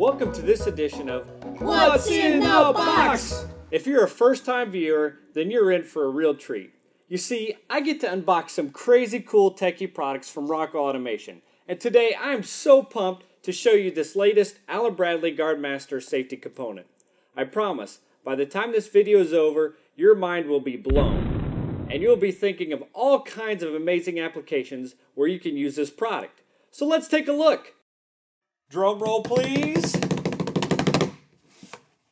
Welcome to this edition of What's in the Box? If you're a first time viewer, then you're in for a real treat. You see, I get to unbox some crazy cool techie products from Rockwell Automation, and today I am so pumped to show you this latest Allen Bradley Guardmaster safety component. I promise, by the time this video is over, your mind will be blown, and you'll be thinking of all kinds of amazing applications where you can use this product. So let's take a look. Drum roll, please.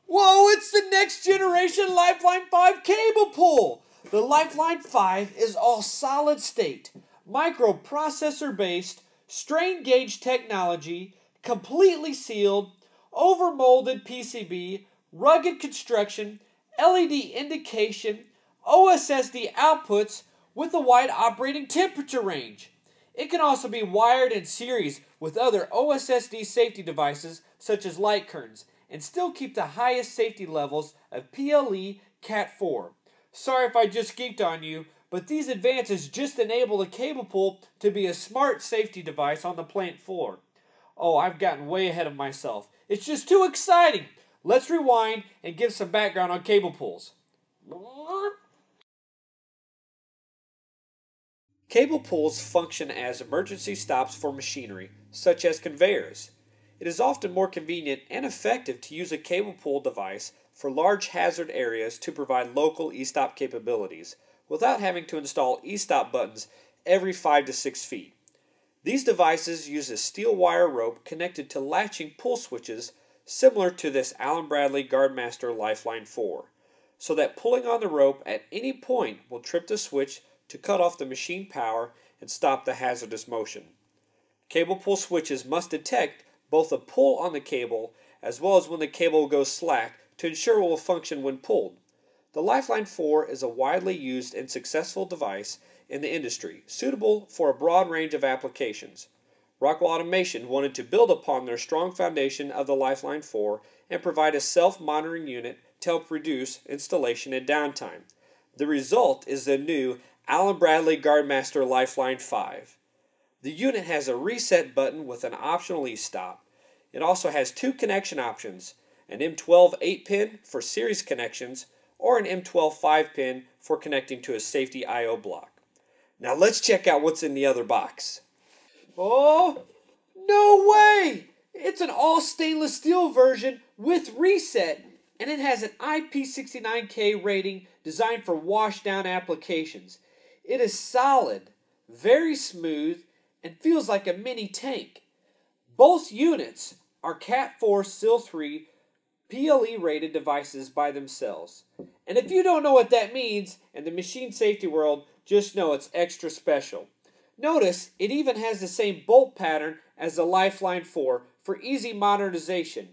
Whoa, it's the next generation Lifeline 5 cable pull. The Lifeline 5 is all solid state, microprocessor based, strain gauge technology, completely sealed, overmolded PCB, rugged construction, LED indication, OSSD outputs with a wide operating temperature range. It can also be wired in series with other OSSD safety devices such as light curtains and still keep the highest safety levels of PLE Cat 4. Sorry if I just geeked on you, but these advances just enable the cable pull to be a smart safety device on the plant floor. Oh, I've gotten way ahead of myself. It's just too exciting. Let's rewind and give some background on cable pulls. Cable pulls function as emergency stops for machinery, such as conveyors. It is often more convenient and effective to use a cable pull device for large hazard areas to provide local e-stop capabilities without having to install e-stop buttons every 5 to 6 feet. These devices use a steel wire rope connected to latching pull switches similar to this Allen Bradley Guardmaster Lifeline 4, so that pulling on the rope at any point will trip the switch to cut off the machine power and stop the hazardous motion. Cable pull switches must detect both a pull on the cable as well as when the cable goes slack to ensure it will function when pulled. The Lifeline 4 is a widely used and successful device in the industry, suitable for a broad range of applications. Rockwell Automation wanted to build upon their strong foundation of the Lifeline 4 and provide a self monitoring unit to help reduce installation and downtime. The result is the new Allen Bradley Guardmaster Lifeline 5. The unit has a reset button with an optional e-stop. It also has two connection options, an M12 8-pin for series connections or an M12 5-pin for connecting to a safety I.O. block. Now let's check out what's in the other box. Oh, no way! It's an all stainless steel version with reset, and it has an IP69K rating designed for washdown applications. It is solid, very smooth, and feels like a mini tank. Both units are Cat 4 SIL 3 PLE rated devices by themselves. And if you don't know what that means in the machine safety world, just know it's extra special. Notice it even has the same bolt pattern as the Lifeline 4 for easy modernization.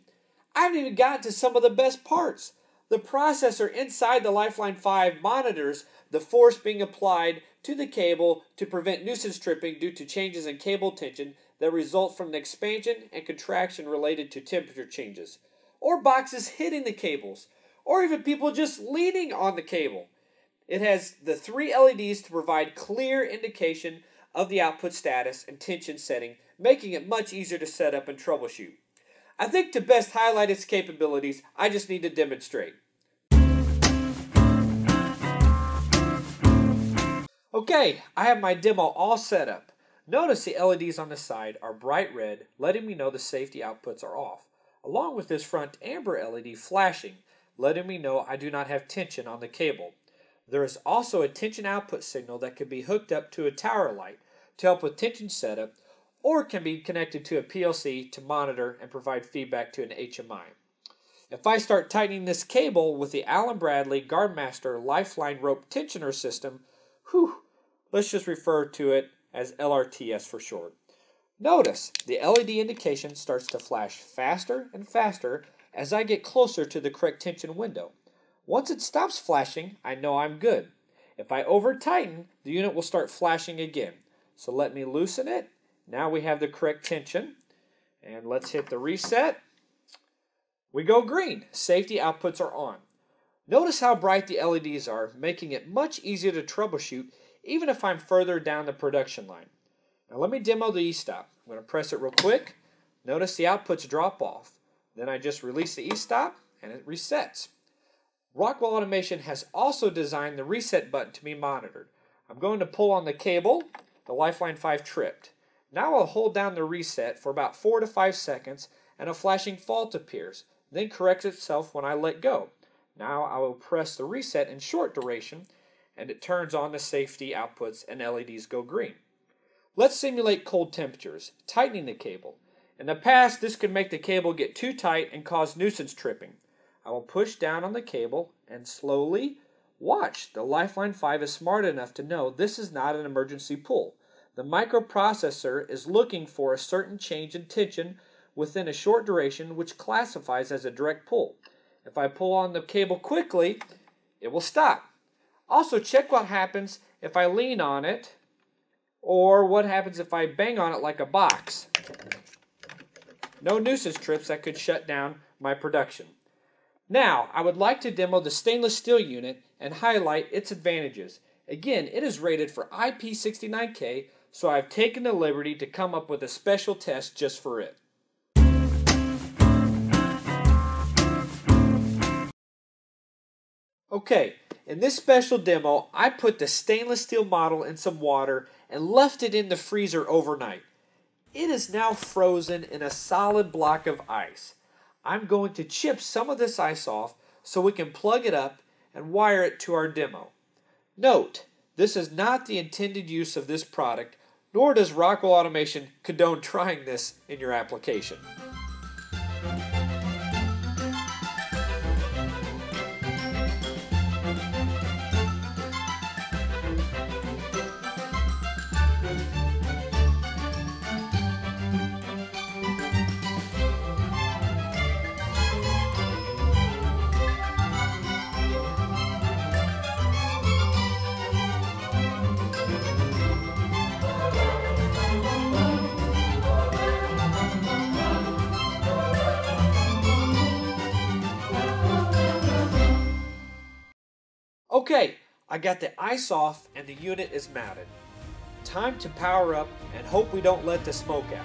I haven't even gotten to some of the best parts. The processor inside the Lifeline 5 monitors the force being applied to the cable to prevent nuisance tripping due to changes in cable tension that result from the expansion and contraction related to temperature changes, or boxes hitting the cables, or even people just leaning on the cable. It has the three LEDs to provide clear indication of the output status and tension setting, making it much easier to set up and troubleshoot. I think to best highlight its capabilities, I just need to demonstrate. Okay, I have my demo all set up. Notice the LEDs on the side are bright red, letting me know the safety outputs are off, along with this front amber LED flashing, letting me know I do not have tension on the cable. There is also a tension output signal that can be hooked up to a tower light to help with tension setup or can be connected to a PLC to monitor and provide feedback to an HMI. If I start tightening this cable with the Allen Bradley Guardmaster Lifeline Rope Tensioner System, whew, let's just refer to it as LRTS for short. Notice the LED indication starts to flash faster and faster as I get closer to the correct tension window. Once it stops flashing, I know I'm good. If I over tighten, the unit will start flashing again. So let me loosen it. Now we have the correct tension. And let's hit the reset. We go green. Safety outputs are on. Notice how bright the LEDs are, making it much easier to troubleshoot even if I'm further down the production line. Now let me demo the e-stop. I'm going to press it real quick. Notice the outputs drop off. Then I just release the e-stop and it resets. Rockwell Automation has also designed the reset button to be monitored. I'm going to pull on the cable, the Lifeline 5 tripped. Now I'll hold down the reset for about 4 to 5 seconds and a flashing fault appears, then corrects itself when I let go. Now I will press the reset in short duration and it turns on the safety outputs and LEDs go green. Let's simulate cold temperatures, tightening the cable. In the past, this could make the cable get too tight and cause nuisance tripping. I will push down on the cable and slowly watch. The Lifeline 5 is smart enough to know this is not an emergency pull. The microprocessor is looking for a certain change in tension within a short duration which classifies as a direct pull. If I pull on the cable quickly, it will stop. Also check what happens if I lean on it or what happens if I bang on it like a box. No nuisance trips that could shut down my production. Now, I would like to demo the stainless steel unit and highlight its advantages. Again, it is rated for IP69K, so I've taken the liberty to come up with a special test just for it. Okay, in this special demo, I put the stainless steel model in some water and left it in the freezer overnight. It is now frozen in a solid block of ice. I'm going to chip some of this ice off so we can plug it up and wire it to our demo. Note, this is not the intended use of this product, nor does Rockwell Automation condone trying this in your application. Okay, I got the ice off and the unit is mounted. Time to power up and hope we don't let the smoke out.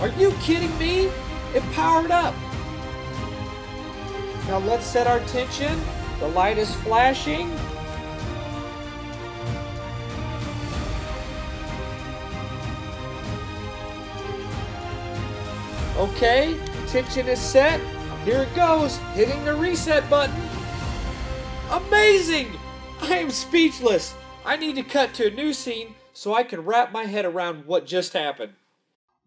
Are you kidding me? It powered up. Now let's set our tension. The light is flashing. Okay, tension is set. Here it goes, hitting the reset button. Amazing! I am speechless. I need to cut to a new scene so I can wrap my head around what just happened.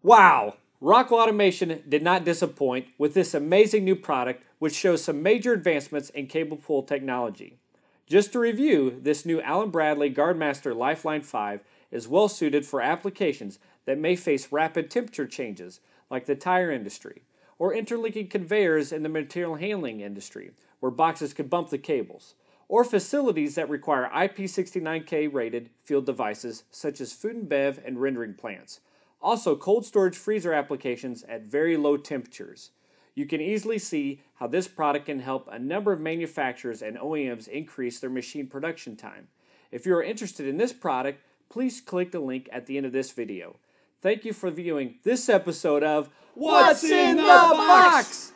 Wow! Rockwell Automation did not disappoint with this amazing new product, which shows some major advancements in cable pull technology. Just to review, this new Allen Bradley Guardmaster Lifeline 5 is well suited for applications that may face rapid temperature changes, like the tire industry, or interlinking conveyors in the material handling industry, where boxes could bump the cables, or facilities that require IP69K rated field devices such as food and bev and rendering plants. Also, cold storage freezer applications at very low temperatures. You can easily see how this product can help a number of manufacturers and OEMs increase their machine production time. If you are interested in this product, please click the link at the end of this video. Thank you for viewing this episode of What's in the Box?